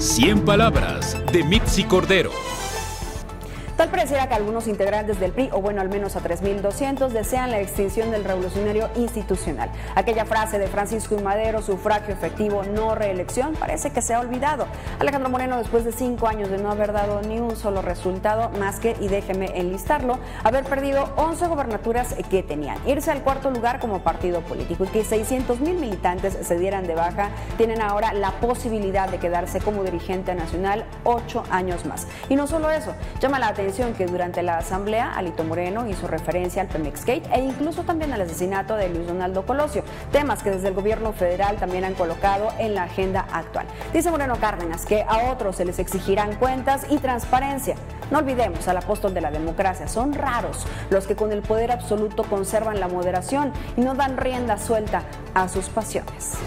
100 palabras de Mitzi Cordero. Tal pareciera que algunos integrantes del PRI, o bueno, al menos a 3.200, desean la extinción del revolucionario institucional. Aquella frase de Francisco y Madero, sufragio efectivo, no reelección, parece que se ha olvidado. Alejandro Moreno, después de cinco años de no haber dado ni un solo resultado, más que, y déjeme enlistarlo, haber perdido 11 gobernaturas que tenían, irse al cuarto lugar como partido político y que 600 mil militantes se dieran de baja, tienen ahora la posibilidad de quedarse como dirigente nacional ocho años más. Y no solo eso, llama la atención que durante la asamblea Alito Moreno hizo referencia al Pemex Gate e incluso también al asesinato de Luis Donaldo Colosio, temas que desde el gobierno federal también han colocado en la agenda actual. Dice Moreno Cárdenas que a otros se les exigirán cuentas y transparencia. No olvidemos al apóstol de la democracia, son raros los que con el poder absoluto conservan la moderación y no dan rienda suelta a sus pasiones.